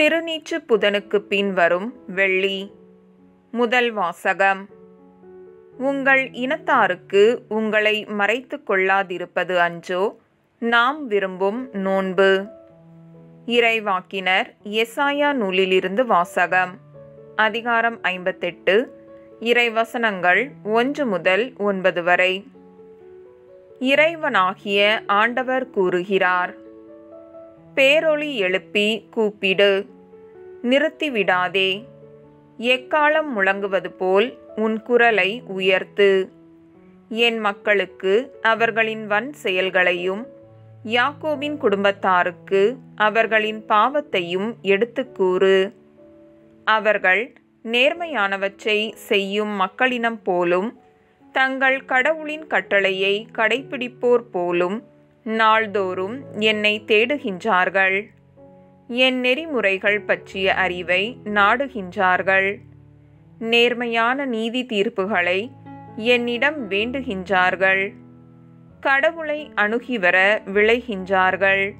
திருநீற்று புதனுக்கு பின் வரும் வெள்ளி. முதல் வாசகம். உங்கள் இனத்தாருக்கு உங்களை மறைத்து கொள்ளாதிருப்பது அன்றோ நாம் விரும்பும் நோன்பு. இறைவாக்கினர் எசாயா நூலிலிருந்து வாசகம். அதிகாரம் ஐம்பத்தெட்டு இறைவசனங்கள் ஒன்று முதல் ஒன்பது வரை. இறைவனாகிய ஆண்டவர் கூறுகிறார் பேரொளி எழுப்பி கூப்பிடு. நிறுத்திவிடாதே. எக்காலம் முழங்குவது போல் உன் குரலை உயர்த்து. என் மக்களுக்கு அவர்களின் வன் செயல்களையும் யாக்கோபின் குடும்பத்தாருக்கு அவர்களின் பாவத்தையும் எடுத்துக் கூறு. அவர்கள் நேர்மையானவற்றை செய்யும் மக்களினம் போலும் தங்கள் கடவுளின் கட்டளையை கடைப்பிடிப்போர் போலும் நாள்தோறும் என்னை தேடுகின்றார்கள். என் நெறிமுறைகள் பற்றிய அறிவை நாடுகின்றார்கள். நேர்மையான நீதி தீர்ப்புகளை என்னிடம் வேண்டுகின்றார்கள். கடவுளை அணுகி வர விளைகின்றார்கள்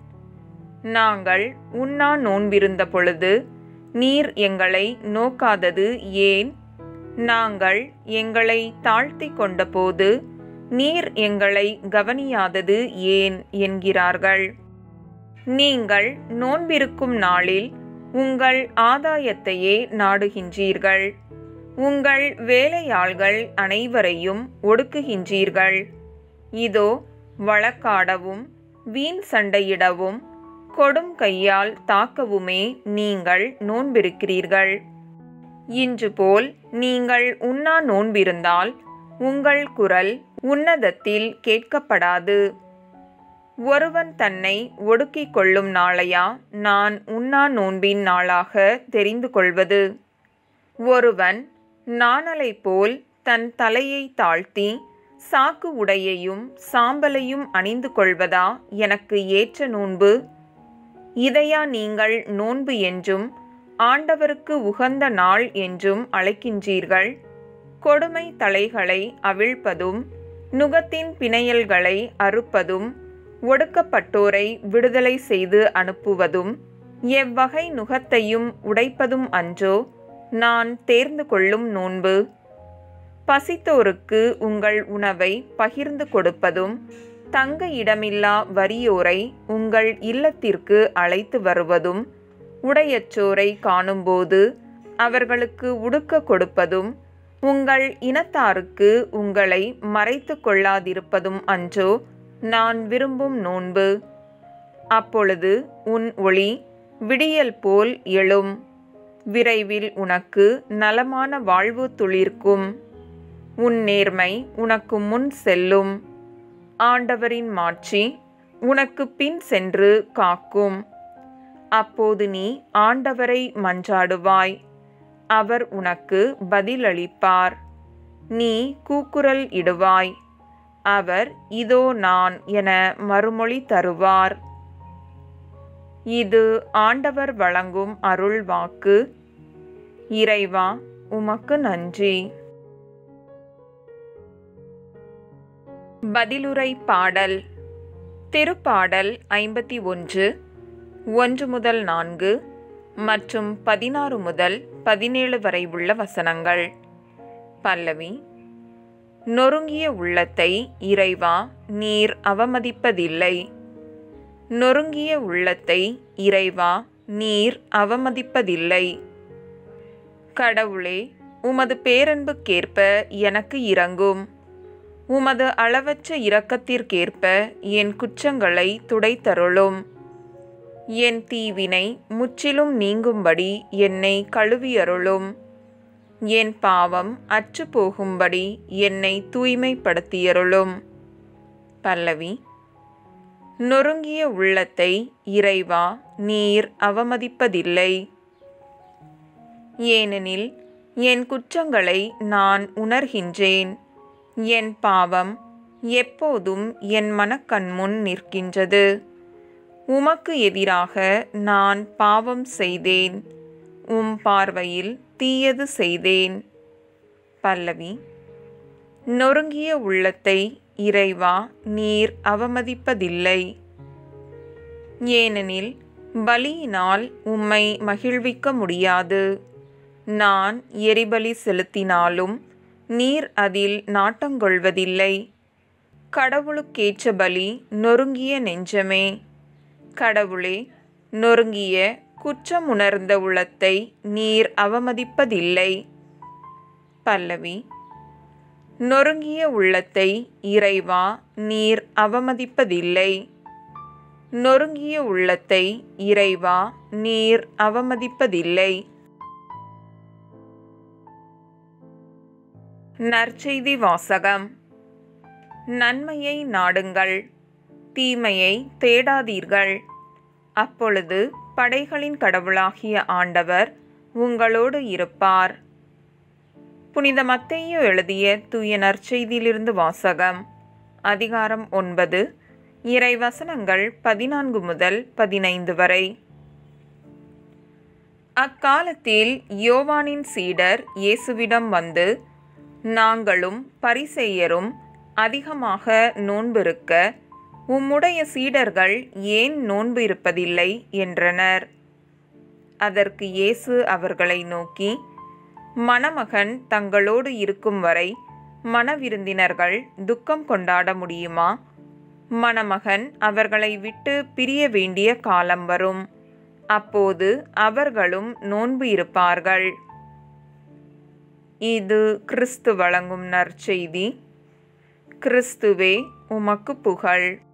நாங்கள் உண்ணா நோன்பிருந்த பொழுது நீர் எங்களை நோக்காதது ஏன்? நாங்கள் எங்களை தாழ்த்தி கொண்டபோது நீர் எங்களை கவனியாதது ஏன் என்கிறார்கள். நீங்கள் நோன்பிருக்கும் நாளில் உங்கள் ஆதாயத்தையே நாடுகின்றீர்கள். உங்கள் வேலையாள்கள் அனைவரையும் ஒடுக்குகின்றீர்கள். இதோ வழக்காடவும் வீண் சண்டையிடவும் கொடும் கையால் தாக்கவுமே நீங்கள் நோன்பிருக்கிறீர்கள். இன்று போல் நீங்கள் உண்ணா நோன்பிருந்தால் உங்கள் குரல் உன்னதத்தில் கேட்கப்படாது. ஒருவன் தன்னை ஒடுக்கிக் கொள்ளும் நாளையா நான் உண்ணா நோன்பின் நாளாக தெரிந்து கொள்வது. ஒருவன் நாணலை போல் தன் தலையை தாழ்த்தி சாக்கு உடையையும் சாம்பலையும் அணிந்து கொள்வதா எனக்கு ஏற்ற நோன்பு? இதையா நீங்கள் நோன்பு என்றும் ஆண்டவருக்கு உகந்த நாள் என்றும் அழைக்கின்றீர்கள். கொடுமை தலைகளை அவிழ்ப்பதும் நுகத்தின் பிணையல்களை அறுப்பதும் ஒடுக்கப்பட்டோரை விடுதலை செய்து அனுப்புவதும் எவ்வகை நுகத்தையும் உடைப்பதும் அன்றோ நான் தேர்ந்து கொள்ளும் நோன்பு. பசித்தோருக்கு உங்கள் உணவை பகிர்ந்து கொடுப்பதும் தங்க இடமில்லா வறியோரை உங்கள் இல்லத்திற்கு அழைத்து வருவதும் உடையச்சோரை காணும்போது அவர்களுக்கு உடுக்க கொடுப்பதும் உங்கள் இனத்தாருக்கு உங்களை மறைத்து கொள்ளாதிருப்பதும் அன்றோ நான் விரும்பும் நோன்பு. அப்பொழுது உன் ஒளி விடியல் போல் எழும். விரைவில் உனக்கு நலமான வாழ்வு துளிர்க்கும். உன் நேர்மை உனக்கு முன் செல்லும். ஆண்டவரின் மாட்சி உனக்கு பின் சென்று காக்கும். அப்போது நீ ஆண்டவரை மன்றாடுவாய். அவர் உனக்கு பதிலளிப்பார். நீ கூக்குரல் இடுவாய். அவர் இதோ நான் என மறுமொழி தருவார். இது ஆண்டவர் வழங்கும் அருள் வாக்கு. இறைவா உமக்கு நன்றி. பதிலுரை பாடல். திருப்பாடல் ஐம்பத்தி ஒன்று ஒன்று முதல் நான்கு மற்றும் பதினாறு முதல் பதினேழு வரை உள்ள வசனங்கள். பல்லவி நொறுங்கிய உள்ளத்தை இறைவா நீர் அவமதிப்பதில்லை. நொறுங்கிய உள்ளத்தை இறைவா நீர் அவமதிப்பதில்லை. கடவுளே உமது பேரன்புக்கேற்ப எனக்கு இறங்கும் உமது அளவற்ற இரக்கத்திற்கேற்ப என் குற்றங்களை துடைத்தருளும். என் தீவினை முற்றிலும் நீங்கும்படி என்னை கழுவியருளும். என் பாவம் அற்று போகும்படி என்னை தூய்மைப்படுத்தியருளும். பல்லவி நொறுங்கிய உள்ளத்தை இறைவா நீர் அவமதிப்பதில்லை. ஏனெனில் என் குற்றங்களை நான் உணர்கின்றேன். என் பாவம் எப்போதும் என் மனக்கண்முன் நிற்கின்றது. உமக்கு எதிராக நான் பாவம் செய்தேன். உம் பார்வையில் தீயது செய்தேன். பல்லவி நொறுங்கிய உள்ளத்தை இறைவா நீர் அவமதிப்பதில்லை. ஏனெனில் பலியினால் உம்மை மகிழ்விக்க முடியாது. நான் எரிபலி செலுத்தினாலும் நீர் அதில் நாட்டங்கொள்வதில்லை கடவுளுக்கேற்ற பலி நொறுங்கிய நெஞ்சமே. கடவுளே நொறுங்கிய குற்றமுணர்ந்த உள்ளத்தை நீர் அவமதிப்பதில்லை. பல்லவி நொறுங்கிய உள்ளத்தை இறைவா நீர் அவமதிப்பதில்லை. நொறுங்கிய உள்ளத்தை இறைவா நீர் அவமதிப்பதில்லை. நற்செய்தி வாசகம். நன்மையை நாடுங்கள். தீமையை தேடாதீர்கள். அப்பொழுது படைகளின் கடவுளாகிய ஆண்டவர் உங்களோடு இருப்பார். புனித மத்தையோ எழுதிய தூய நற்செய்தியிலிருந்து வாசகம் அதிகாரம் ஒன்பது இறை வசனங்கள் பதினான்கு முதல் பதினைந்து வரை. அக்காலத்தில் யோவானின் சீடர் இயேசுவிடம் வந்து நாங்களும் பரிசெய்யரும் அதிகமாக நோன்பிருக்க உம்முடைய சீடர்கள் ஏன் நோன்பு இருப்பதில்லை? என்றனர். அதற்கு இயேசு அவர்களை நோக்கி மணமகன் தங்களோடு இருக்கும் வரை மணவிருந்தினர்கள் துக்கம் கொண்டாட முடியுமா? மணமகன் அவர்களை விட்டு பிரிய வேண்டிய காலம் வரும். அப்போது அவர்களும் நோன்பு இருப்பார்கள். இது கிறிஸ்து வழங்கும் நற்செய்தி. கிறிஸ்துவே உமக்கு புகழ்.